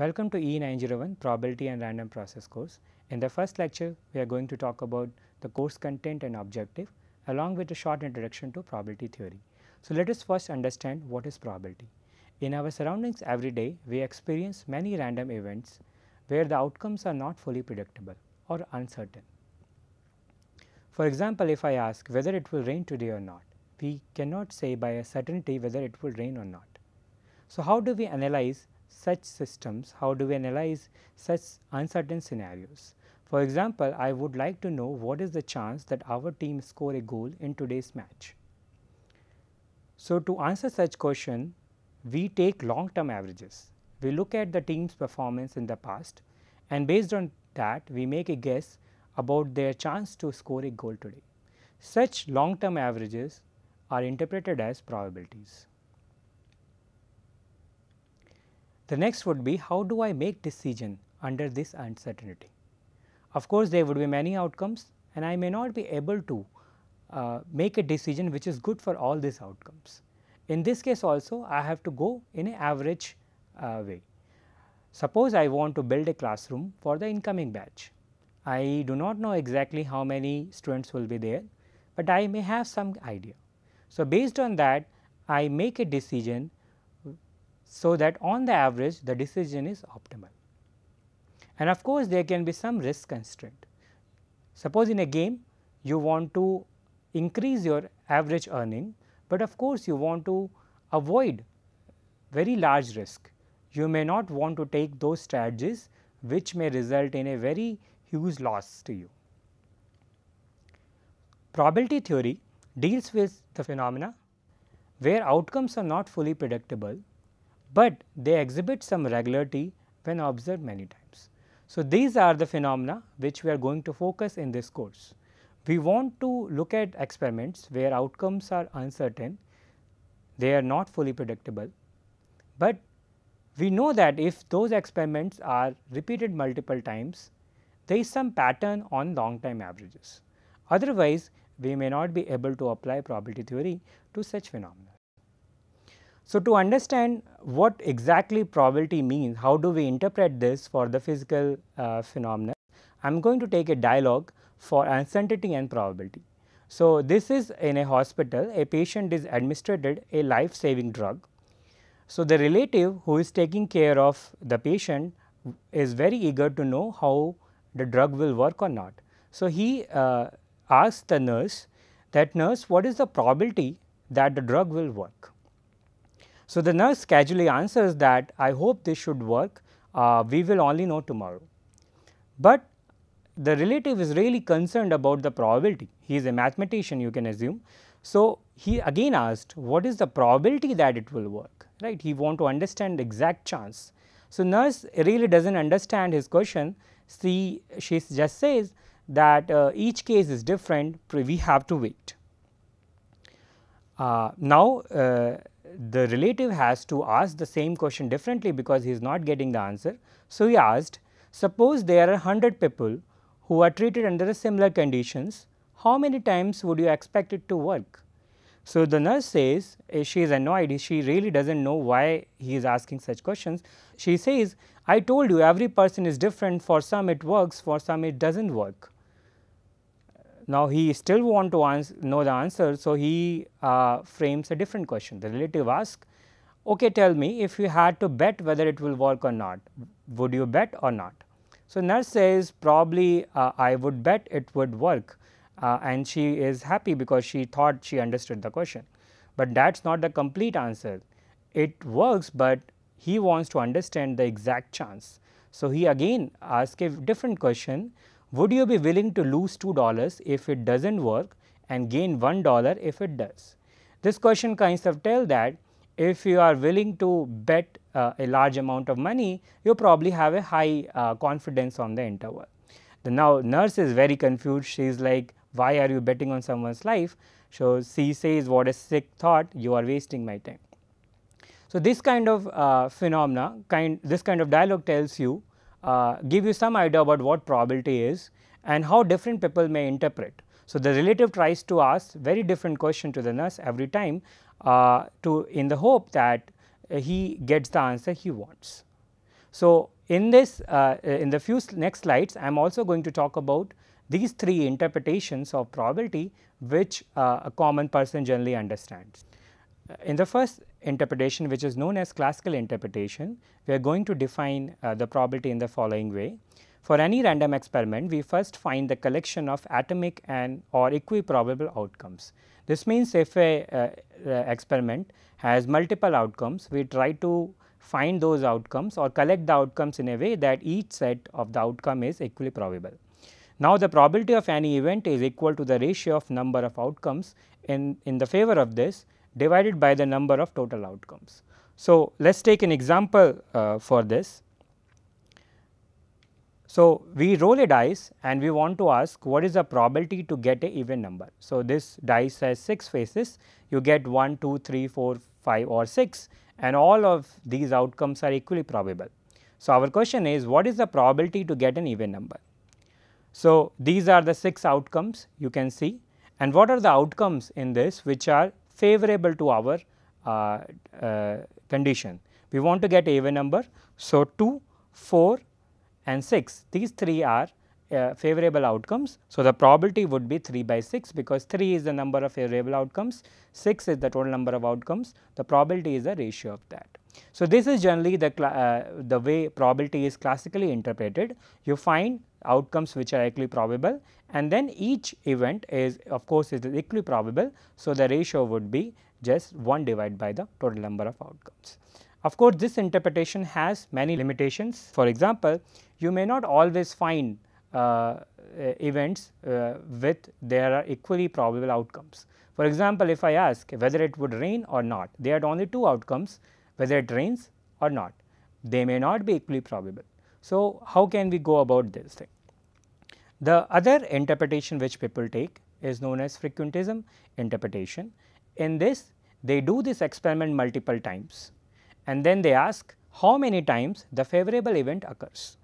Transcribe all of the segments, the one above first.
Welcome to EE901 Probability and Random Process course. In the first lecture, we are going to talk about the course content and objective along with a short introduction to probability theory. So, let us first understand what is probability. In our surroundings every day, we experience many random events where the outcomes are not fully predictable or uncertain. For example, if I ask whether it will rain today or not, we cannot say by a certainty whether it will rain or not. So, how do we analyze such systems? How do we analyze such uncertain scenarios? For example, I would like to know what is the chance that our team score a goal in today's match. So, to answer such question, we take long term averages. We look at the team's performance in the past and based on that we make a guess about their chance to score a goal today. Such long term averages are interpreted as probabilities. The next would be how do I make decision under this uncertainty. Of course, there would be many outcomes and I may not be able to uh, make a decision which is good for all these outcomes. In this case also I have to go in an average uh, way. Suppose I want to build a classroom for the incoming batch. I do not know exactly how many students will be there, but I may have some idea. So, based on that I make a decision so that on the average the decision is optimal. And of course, there can be some risk constraint. Suppose in a game you want to increase your average earning, but of course, you want to avoid very large risk. You may not want to take those strategies which may result in a very huge loss to you. Probability theory deals with the phenomena where outcomes are not fully predictable but they exhibit some regularity when observed many times. So, these are the phenomena which we are going to focus in this course. We want to look at experiments where outcomes are uncertain, they are not fully predictable, but we know that if those experiments are repeated multiple times, there is some pattern on long time averages. Otherwise, we may not be able to apply probability theory to such phenomena. So, to understand what exactly probability means, how do we interpret this for the physical uh, phenomena, I am going to take a dialogue for uncertainty and probability. So, this is in a hospital, a patient is administered a life saving drug. So, the relative who is taking care of the patient is very eager to know how the drug will work or not. So, he uh, asks the nurse that nurse what is the probability that the drug will work. So, the nurse casually answers that I hope this should work, uh, we will only know tomorrow. But the relative is really concerned about the probability, he is a mathematician you can assume. So, he again asked what is the probability that it will work, right, he want to understand the exact chance. So, nurse really does not understand his question, she, she just says that uh, each case is different, we have to wait. Uh, now, uh, the relative has to ask the same question differently because he is not getting the answer. So, he asked suppose there are 100 people who are treated under similar conditions, how many times would you expect it to work? So, the nurse says eh, she is annoyed, she really does not know why he is asking such questions. She says, I told you every person is different, for some it works, for some it does not work. Now, he still want to answer, know the answer. So, he uh, frames a different question. The relative asks, okay tell me if you had to bet whether it will work or not, would you bet or not? So, nurse says probably uh, I would bet it would work uh, and she is happy because she thought she understood the question. But that is not the complete answer. It works, but he wants to understand the exact chance. So, he again asks a different question would you be willing to lose $2 if it does not work and gain $1 if it does? This question kinds of tell that if you are willing to bet uh, a large amount of money, you probably have a high uh, confidence on the interval. The now nurse is very confused, she is like why are you betting on someone's life? So, she says what a sick thought you are wasting my time. So, this kind of uh, phenomena kind this kind of dialogue tells you uh, give you some idea about what probability is and how different people may interpret. So, the relative tries to ask very different question to the nurse every time uh, to in the hope that he gets the answer he wants. So, in this uh, in the few next slides I am also going to talk about these three interpretations of probability which uh, a common person generally understands. In the first interpretation which is known as classical interpretation, we are going to define uh, the probability in the following way. For any random experiment, we first find the collection of atomic and or equiprobable outcomes. This means if a uh, experiment has multiple outcomes, we try to find those outcomes or collect the outcomes in a way that each set of the outcome is equally probable. Now, the probability of any event is equal to the ratio of number of outcomes in, in the favor of this divided by the number of total outcomes. So, let us take an example uh, for this. So, we roll a dice and we want to ask what is the probability to get a even number. So, this dice has 6 faces you get 1, 2, 3, 4, 5 or 6 and all of these outcomes are equally probable. So, our question is what is the probability to get an even number? So, these are the 6 outcomes you can see and what are the outcomes in this which are favorable to our uh, uh, condition. We want to get even number. So, 2, 4 and 6 these 3 are uh, favorable outcomes. So, the probability would be 3 by 6 because 3 is the number of favorable outcomes, 6 is the total number of outcomes, the probability is the ratio of that. So, this is generally the, uh, the way probability is classically interpreted. You find outcomes which are equally probable and then each event is of course is equally probable. So, the ratio would be just 1 divided by the total number of outcomes. Of course, this interpretation has many limitations. For example, you may not always find uh, events uh, with there are equally probable outcomes. For example, if I ask whether it would rain or not, there are only two outcomes whether it rains or not. They may not be equally probable. So, how can we go about this thing? The other interpretation which people take is known as frequentism interpretation. In this, they do this experiment multiple times and then they ask how many times the favorable event occurs.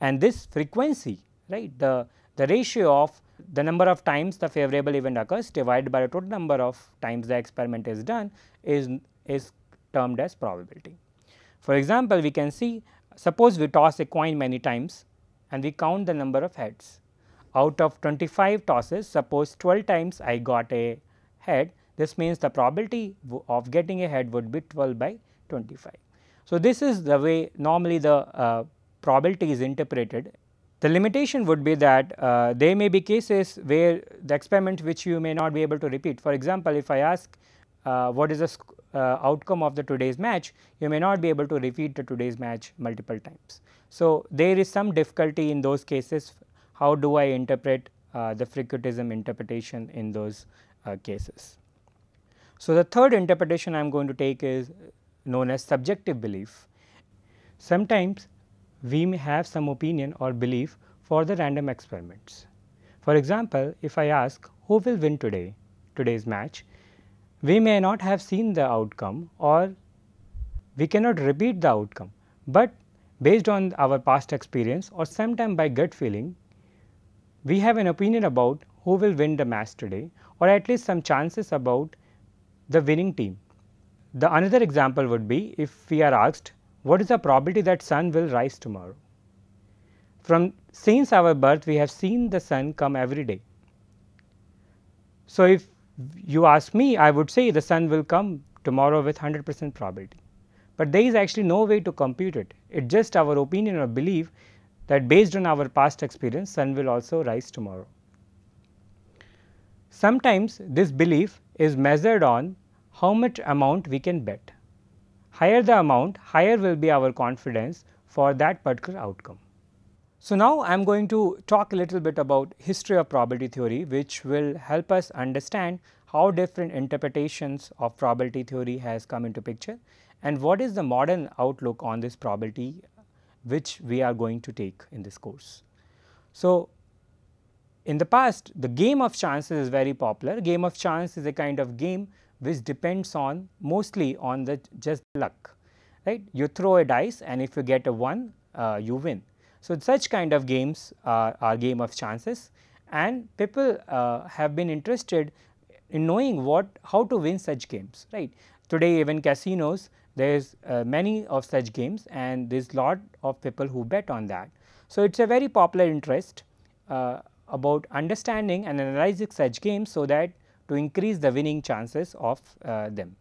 And this frequency right. The, the ratio of the number of times the favorable event occurs divided by the total number of times the experiment is done is, is termed as probability. For example, we can see suppose we toss a coin many times and we count the number of heads. Out of 25 tosses suppose 12 times I got a head this means the probability of getting a head would be 12 by 25. So, this is the way normally the uh, probability is interpreted the limitation would be that uh, there may be cases where the experiment which you may not be able to repeat. For example, if I ask uh, what is the uh, outcome of the today's match, you may not be able to repeat the today's match multiple times. So, there is some difficulty in those cases. How do I interpret uh, the frequentism interpretation in those uh, cases? So, the third interpretation I am going to take is known as subjective belief. Sometimes we may have some opinion or belief for the random experiments. For example, if I ask who will win today, today's match, we may not have seen the outcome or we cannot repeat the outcome, but based on our past experience or sometime by gut feeling, we have an opinion about who will win the match today or at least some chances about the winning team. The another example would be if we are asked what is the probability that sun will rise tomorrow? From since our birth we have seen the sun come every day. So, if you ask me I would say the sun will come tomorrow with 100 percent probability, but there is actually no way to compute it. It is just our opinion or belief that based on our past experience sun will also rise tomorrow. Sometimes this belief is measured on how much amount we can bet higher the amount, higher will be our confidence for that particular outcome. So, now I am going to talk a little bit about history of probability theory which will help us understand how different interpretations of probability theory has come into picture and what is the modern outlook on this probability which we are going to take in this course. So, in the past the game of chances is very popular, game of chance is a kind of game which depends on mostly on the just luck right. You throw a dice and if you get a 1 uh, you win. So, such kind of games are, are game of chances and people uh, have been interested in knowing what how to win such games right. Today even casinos there is uh, many of such games and there is lot of people who bet on that. So, it is a very popular interest uh, about understanding and analyzing such games so that to increase the winning chances of uh, them.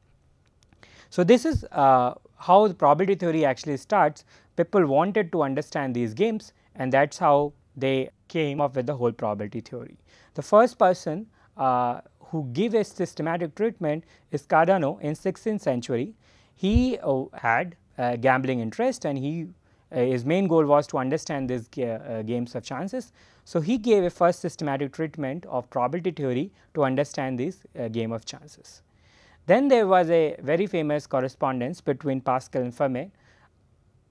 So, this is uh, how the probability theory actually starts people wanted to understand these games and that is how they came up with the whole probability theory. The first person uh, who gave a systematic treatment is Cardano in 16th century. He uh, had gambling interest and he uh, his main goal was to understand these uh, games of chances. So, he gave a first systematic treatment of probability theory to understand this uh, game of chances. Then there was a very famous correspondence between Pascal and Fermat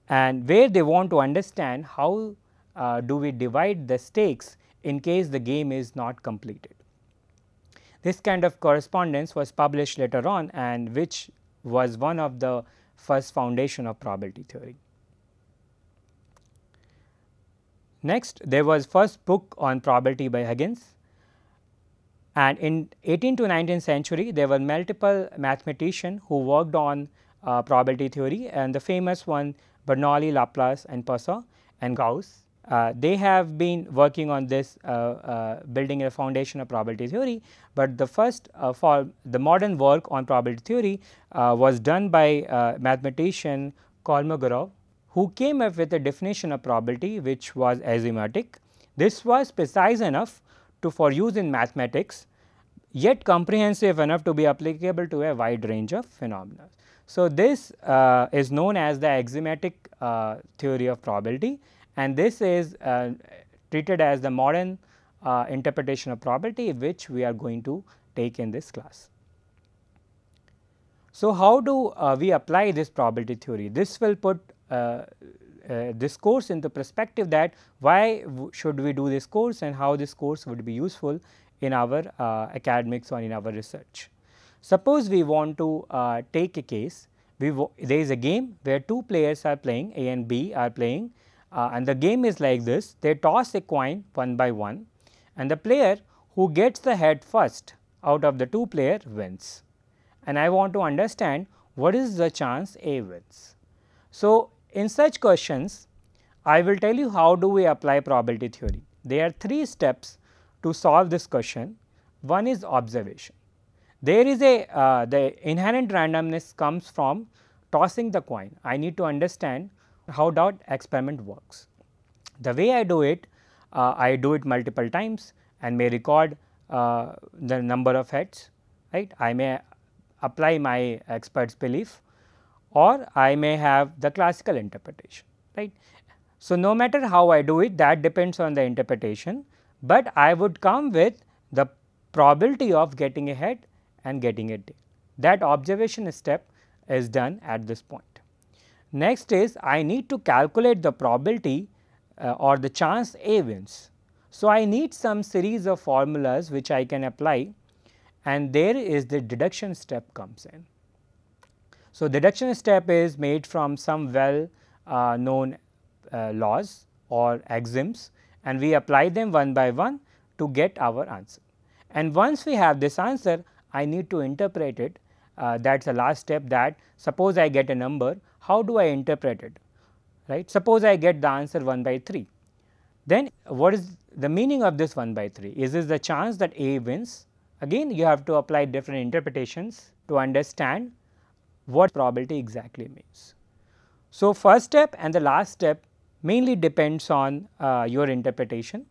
and where they want to understand how uh, do we divide the stakes in case the game is not completed. This kind of correspondence was published later on and which was one of the first foundation of probability theory. Next there was first book on probability by Huygens and in 18th to 19th century there were multiple mathematicians who worked on probability theory and the famous one Bernoulli, Laplace and Poisson and Gauss. Uh, they have been working on this uh, uh building a foundation of probability theory, but the first uh, for the modern work on probability theory uh, was done by mathematician Kolmogorov who came up with a definition of probability which was axiomatic. This was precise enough to for use in mathematics yet comprehensive enough to be applicable to a wide range of phenomena. So, this uh, is known as the axiomatic uh, theory of probability and this is uh, treated as the modern uh, interpretation of probability which we are going to take in this class. So, how do uh, we apply this probability theory? This will put uh, this course into perspective that why should we do this course and how this course would be useful in our academics or in our research. Suppose we want to uh, take a case, there is a game where two players are playing A and B are playing uh, and the game is like this, they toss a coin one by one and the player who gets the head first out of the two player wins. And I want to understand what is the chance A wins. So, in such questions, I will tell you how do we apply probability theory. There are three steps to solve this question. One is observation. There is a uh, the inherent randomness comes from tossing the coin. I need to understand how that experiment works. The way I do it, uh, I do it multiple times and may record uh, the number of heads, right. I may apply my expert's belief or I may have the classical interpretation right. So, no matter how I do it that depends on the interpretation, but I would come with the probability of getting a head and getting it. That observation step is done at this point. Next is I need to calculate the probability uh, or the chance A wins. So, I need some series of formulas which I can apply and there is the deduction step comes in. So, deduction step is made from some well uh, known uh, laws or axioms and we apply them one by one to get our answer. And once we have this answer, I need to interpret it uh, that is the last step that suppose I get a number, how do I interpret it, right. Suppose I get the answer 1 by 3, then what is the meaning of this 1 by 3? Is this the chance that A wins? Again you have to apply different interpretations to understand what probability exactly means. So, first step and the last step mainly depends on uh, your interpretation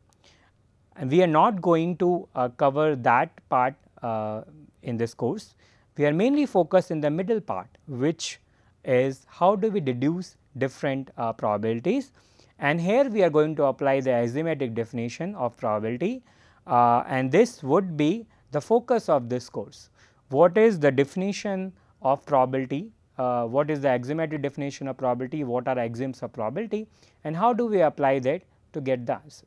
and we are not going to uh, cover that part uh, in this course. We are mainly focused in the middle part which is how do we deduce different uh, probabilities and here we are going to apply the axiomatic definition of probability uh, and this would be the focus of this course. What is the definition of probability, uh, what is the axiomatic definition of probability, what are axioms of probability and how do we apply that to get the answer.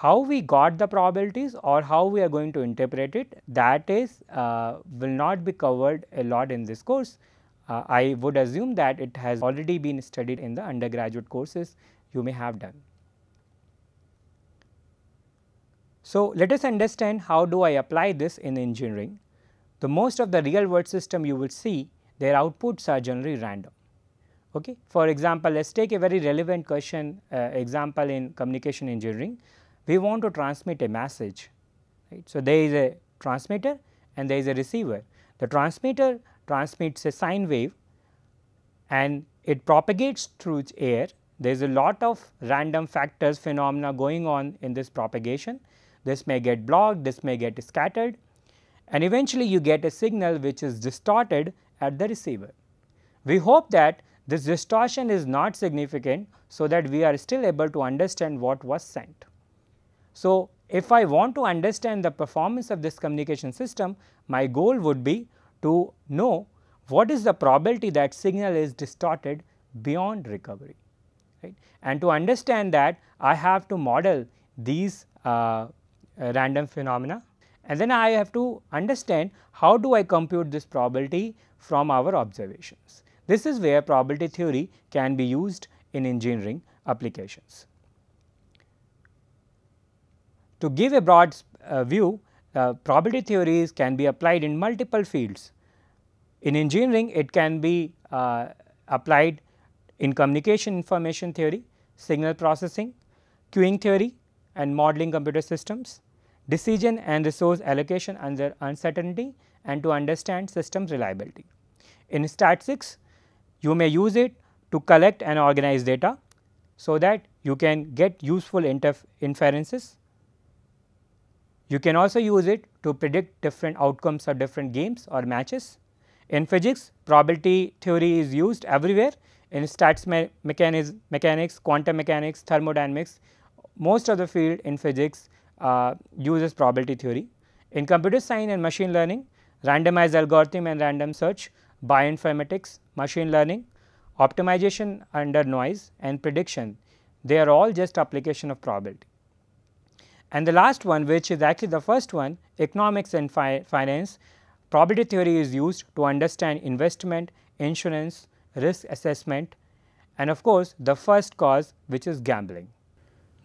How we got the probabilities or how we are going to interpret it that is uh, will not be covered a lot in this course. Uh, I would assume that it has already been studied in the undergraduate courses you may have done. So, let us understand how do I apply this in engineering. The most of the real world system you will see their outputs are generally random. Okay. For example, let us take a very relevant question uh, example in communication engineering. We want to transmit a message. Right. So, there is a transmitter and there is a receiver. The transmitter transmits a sine wave and it propagates through air. There is a lot of random factors phenomena going on in this propagation. This may get blocked, this may get scattered and eventually you get a signal which is distorted at the receiver. We hope that this distortion is not significant so that we are still able to understand what was sent. So, if I want to understand the performance of this communication system, my goal would be to know what is the probability that signal is distorted beyond recovery. Right? And to understand that I have to model these uh, uh, random phenomena and then I have to understand how do I compute this probability from our observations. This is where probability theory can be used in engineering applications. To give a broad uh, view, uh, probability theories can be applied in multiple fields. In engineering, it can be uh, applied in communication information theory, signal processing, queuing theory and modeling computer systems, decision and resource allocation under uncertainty and to understand systems reliability. In statistics, you may use it to collect and organize data, so that you can get useful inferences. You can also use it to predict different outcomes of different games or matches. In physics, probability theory is used everywhere in stats me mechanics, mechanics, quantum mechanics, thermodynamics, most of the field in physics uh, uses probability theory. In computer science and machine learning, randomized algorithm and random search bioinformatics, machine learning, optimization under noise and prediction, they are all just application of probability. And the last one which is actually the first one economics and fi finance, probability theory is used to understand investment, insurance, risk assessment and of course, the first cause which is gambling.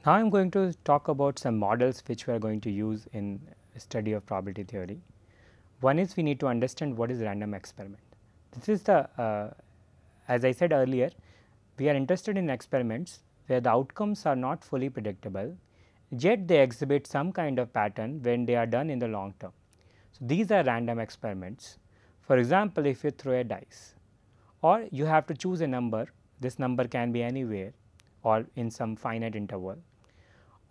Now, I am going to talk about some models which we are going to use in study of probability theory. One is we need to understand what is random experiment. This is the uh, as I said earlier we are interested in experiments where the outcomes are not fully predictable yet they exhibit some kind of pattern when they are done in the long term. So, these are random experiments. For example, if you throw a dice or you have to choose a number, this number can be anywhere or in some finite interval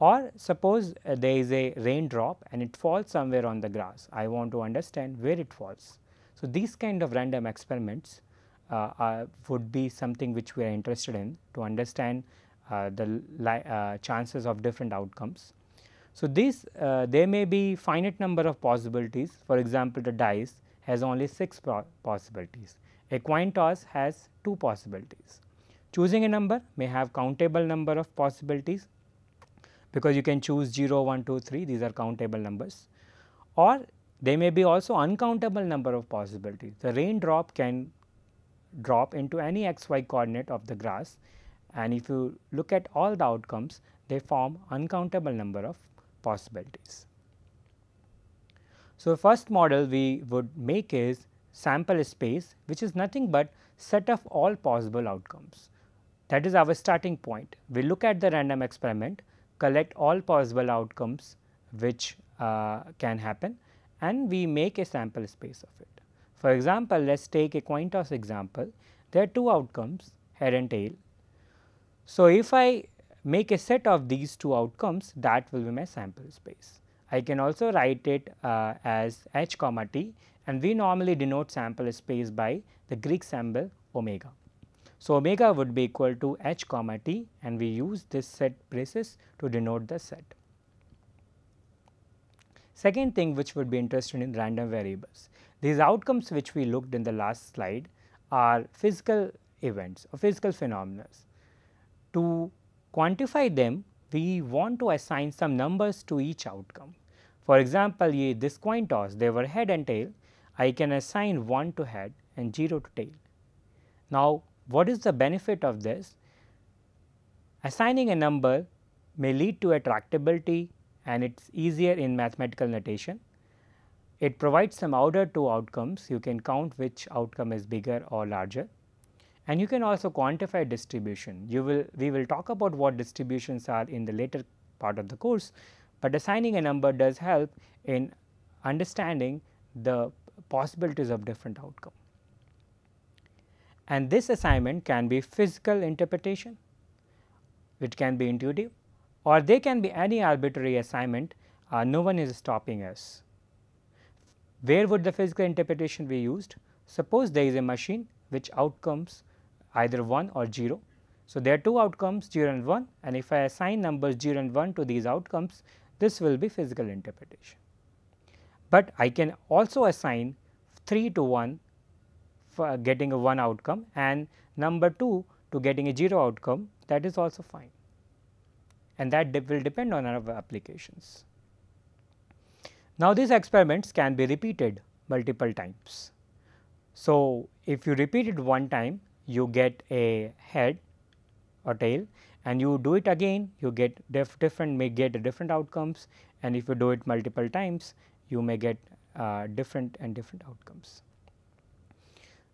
or suppose uh, there is a raindrop and it falls somewhere on the grass, I want to understand where it falls. So, these kind of random experiments uh, would be something which we are interested in to understand uh, the uh, chances of different outcomes. So, these uh, there may be finite number of possibilities for example, the dice has only 6 possibilities, a coin toss has 2 possibilities. Choosing a number may have countable number of possibilities because you can choose 0, 1, 2, 3 these are countable numbers or there may be also uncountable number of possibilities. The raindrop can drop into any x y coordinate of the grass and if you look at all the outcomes they form uncountable number of possibilities. So, first model we would make is sample space which is nothing but set of all possible outcomes. That is our starting point. We look at the random experiment, collect all possible outcomes which uh, can happen and we make a sample space of it. For example, let us take a coin toss example, there are two outcomes head and tail. So, if I make a set of these two outcomes that will be my sample space. I can also write it uh, as h comma t and we normally denote sample space by the Greek symbol omega. So, omega would be equal to h comma t and we use this set braces to denote the set. Second thing which would be interested in random variables. These outcomes which we looked in the last slide are physical events or physical phenomena. To quantify them, we want to assign some numbers to each outcome. For example, this coin toss, they were head and tail, I can assign 1 to head and 0 to tail. Now, what is the benefit of this? Assigning a number may lead to a tractability and it is easier in mathematical notation. it provides some order to outcomes you can count which outcome is bigger or larger and you can also quantify distribution. You will we will talk about what distributions are in the later part of the course, but assigning a number does help in understanding the possibilities of different outcome. And this assignment can be physical interpretation, which can be intuitive or they can be any arbitrary assignment, uh, no one is stopping us. Where would the physical interpretation be used? Suppose there is a machine which outcomes either 1 or 0. So, there are two outcomes 0 and 1 and if I assign numbers 0 and 1 to these outcomes, this will be physical interpretation. But I can also assign 3 to 1 for getting a 1 outcome and number 2 to getting a 0 outcome that is also fine and that will depend on our applications. Now, these experiments can be repeated multiple times. So, if you repeat it one time you get a head or tail and you do it again you get different may get different outcomes and if you do it multiple times you may get uh, different and different outcomes.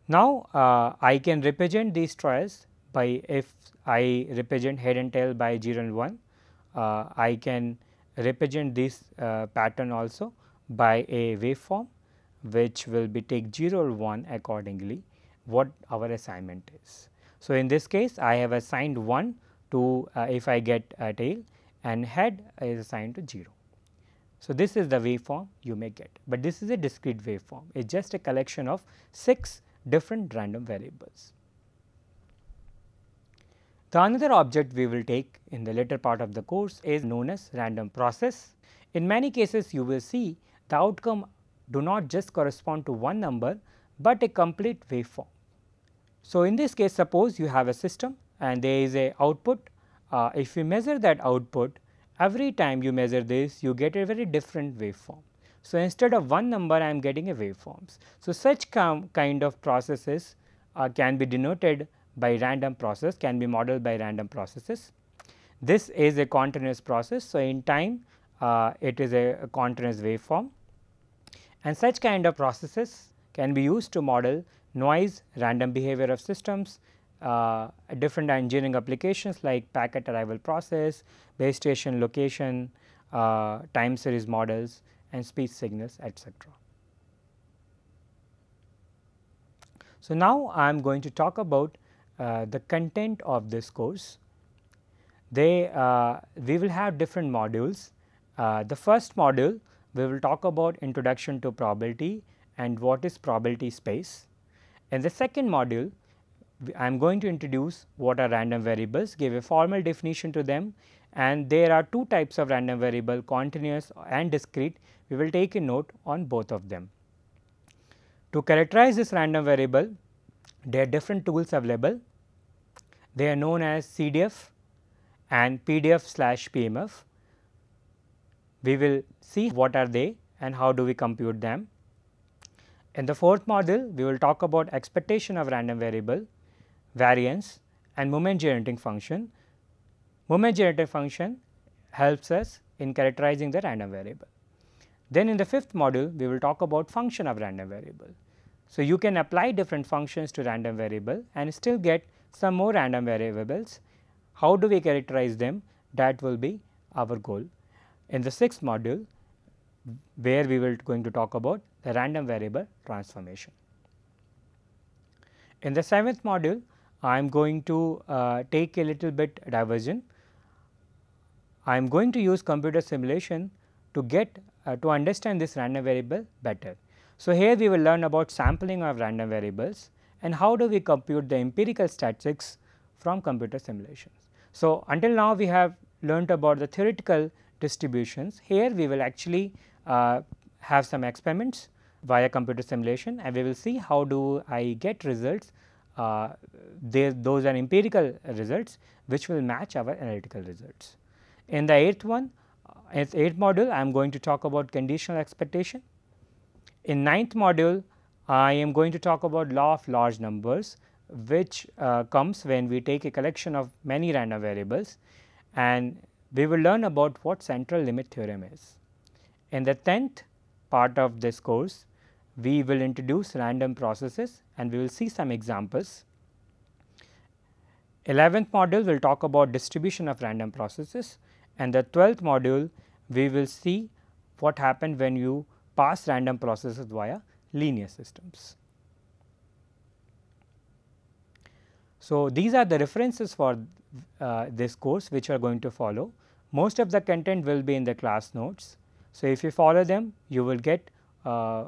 Now, uh, I can represent these trials by if I represent head and tail by 0 and 1, uh, I can represent this uh, pattern also by a waveform which will be take 0 or 1 accordingly what our assignment is. So, in this case I have assigned 1 to uh, if I get a tail and head is assigned to 0. So, this is the waveform you may get, but this is a discrete waveform it is just a collection of 6 different random variables. The another object we will take in the later part of the course is known as random process. In many cases you will see the outcome do not just correspond to one number, but a complete waveform. So, in this case suppose you have a system and there is a output. Uh, if you measure that output every time you measure this you get a very different waveform. So, instead of one number I am getting a waveforms. So, such kind of processes uh, can be denoted by random process can be modeled by random processes. This is a continuous process. So, in time uh, it is a, a continuous waveform and such kind of processes can be used to model noise, random behavior of systems, uh, different engineering applications like packet arrival process, base station location, uh, time series models and speech signals etc. So, now I am going to talk about uh, the content of this course. They uh, we will have different modules. Uh, the first module we will talk about introduction to probability and what is probability space. In the second module I am going to introduce what are random variables, give a formal definition to them and there are two types of random variable continuous and discrete. We will take a note on both of them. To characterize this random variable there are different tools available. They are known as CDF and PDF slash PMF. We will see what are they and how do we compute them. In the fourth module, we will talk about expectation of random variable, variance and moment generating function. Moment generating function helps us in characterizing the random variable. Then in the fifth module, we will talk about function of random variable. So, you can apply different functions to random variable and still get some more random variables. How do we characterize them? That will be our goal. In the sixth module, where we will going to talk about the random variable transformation. In the seventh module, I am going to uh, take a little bit diversion. I am going to use computer simulation to get uh, to understand this random variable better. So, here we will learn about sampling of random variables and how do we compute the empirical statistics from computer simulations. So, until now we have learned about the theoretical distributions. Here we will actually uh, have some experiments via computer simulation and we will see how do I get results uh, they, those are empirical results which will match our analytical results. In the eighth one, uh, eighth module I am going to talk about conditional expectation in ninth module, I am going to talk about law of large numbers which uh, comes when we take a collection of many random variables and we will learn about what central limit theorem is. In the 10th part of this course, we will introduce random processes and we will see some examples. 11th module will talk about distribution of random processes and the 12th module we will see what happened when you pass random processes via linear systems. So, these are the references for uh, this course which are going to follow. Most of the content will be in the class notes. So, if you follow them you will get uh,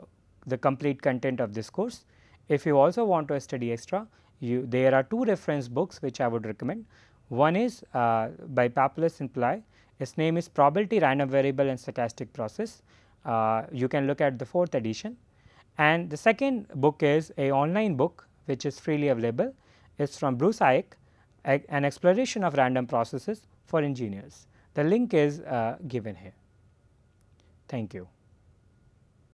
the complete content of this course. If you also want to study extra you there are two reference books which I would recommend. One is uh, by Papoulis and Pillai, its name is Probability Random Variable and Stochastic Process. Uh, you can look at the fourth edition and the second book is a online book which is freely available. It is from Bruce Hajek, an exploration of random processes for engineers. The link is uh, given here. Thank you.